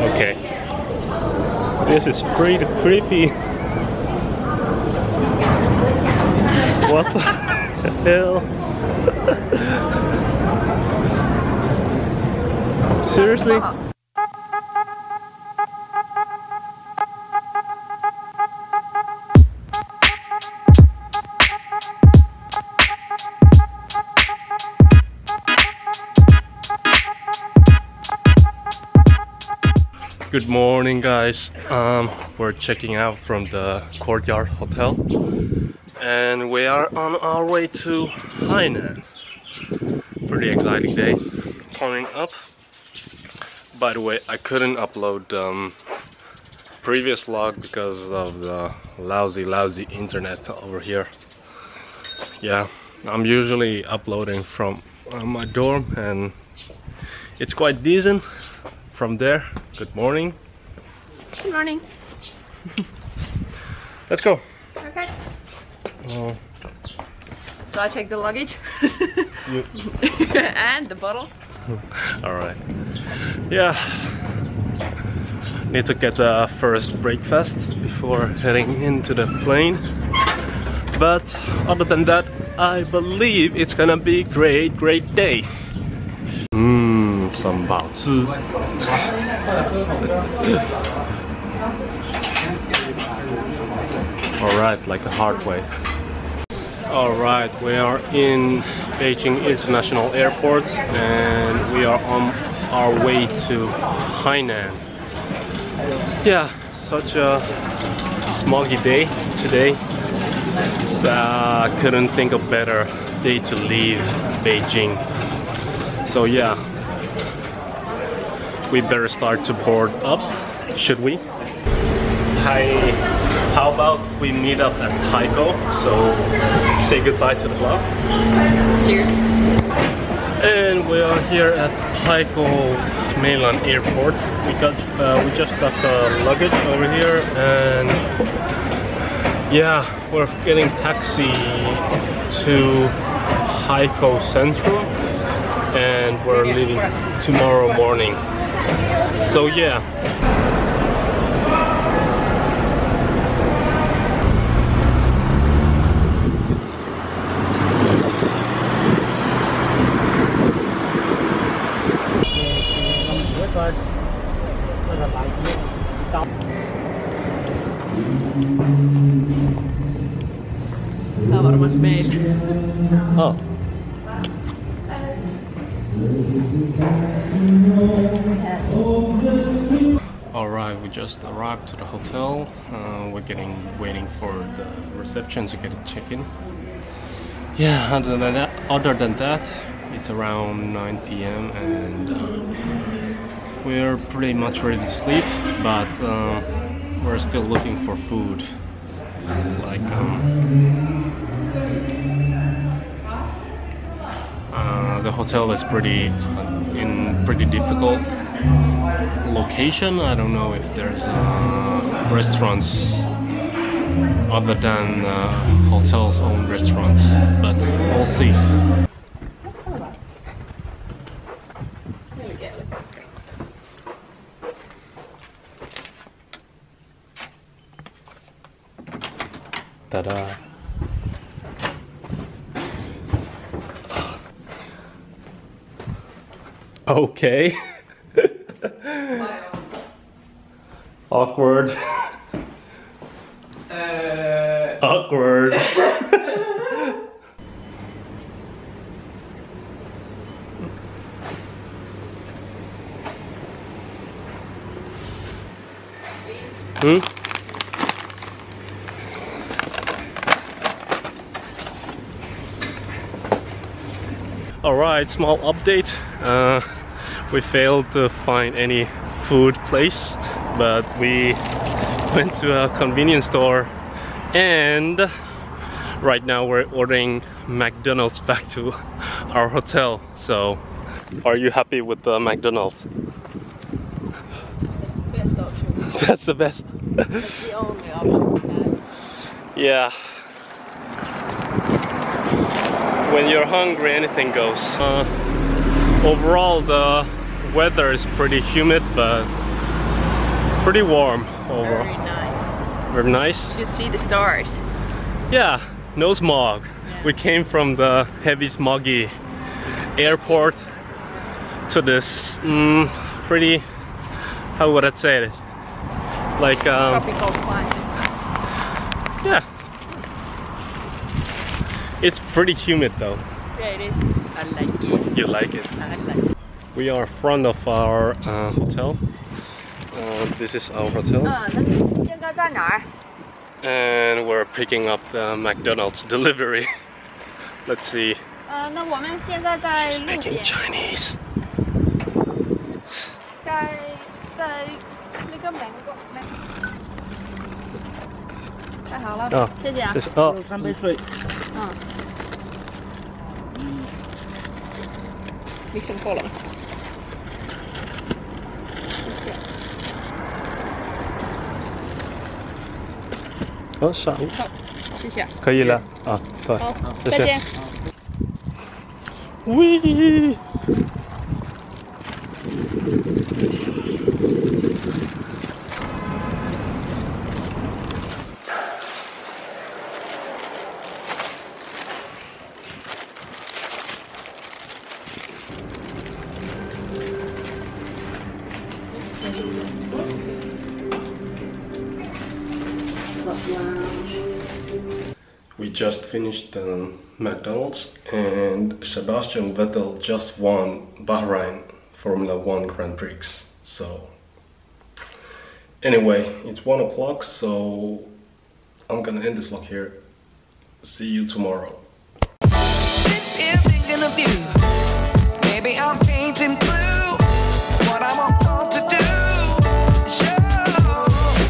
Okay. This is pretty creepy. what the hell? Seriously? Good morning guys. Um, we're checking out from the Courtyard Hotel and we are on our way to Hainan. Pretty exciting day coming up. By the way, I couldn't upload um, previous vlog because of the lousy lousy internet over here. Yeah, I'm usually uploading from uh, my dorm and it's quite decent from there. Good morning. Good morning. Let's go. Okay. Oh, So I take the luggage you, and the bottle. all right. Yeah. Need to get the first breakfast before heading into the plane. But other than that, I believe it's gonna be great, great day. Some 饱吃. Alright, like a hard way. Alright, we are in Beijing International Airport and we are on our way to Hainan. Yeah, such a smoggy day today. So, uh, couldn't think of better day to leave Beijing. So yeah, we better start to board up, should we? Hi, how about we meet up at Haikou? So say goodbye to the vlog. Cheers. And we are here at Haikou Meilan Airport. We got, uh, we just got the luggage over here, and yeah, we're getting taxi to Haikou Central, and we're leaving tomorrow morning. So yeah. On varmaan meillä. Oh. Alright, we just arrived to the hotel. Uh, we're getting waiting for the reception to get a check-in. Yeah, other than that, other than that, it's around 9 p.m. and uh, we're pretty much ready to sleep, but uh, we're still looking for food. Like um, uh, the hotel is pretty in pretty difficult location. I don't know if there's uh, restaurants other than uh, hotel's own restaurants, but we'll see. Ta-da! Okay. Awkward. Awkward. Hmm? Alright, small update. Uh, we failed to find any food place, but we went to a convenience store and right now we're ordering McDonald's back to our hotel. So, are you happy with the McDonald's? That's the best option. That's the best. That's the only option we have. Yeah. When you're hungry, anything goes. Uh, overall, the weather is pretty humid, but pretty warm Very overall. nice. Very nice. You can see the stars. Yeah, no smog. Yeah. We came from the heavy smoggy airport to this mm, pretty, how would I say it? Like, um, Tropical climate. yeah. It's pretty humid though. Yeah, it is. I like it. You like it. I like it We are front of our uh, hotel. Uh, this is our hotel. 嗯，那你现在在哪儿？ And we're picking up the McDonald's delivery. Let's see. 呃，那我们现在在路 Speaking 边， Chinese. 在在那个门口。门太好了，哦谢谢啊。谢谢。哦，三杯水。嗯。 没剩够了。好、谢谢。可以了啊，对。好，再见。喂。We just finished the McDonald's and Sebastian Vettel just won Bahrain Formula 1 Grand Prix. So anyway, it's 1 o'clock so I'm gonna end this vlog here. See you tomorrow.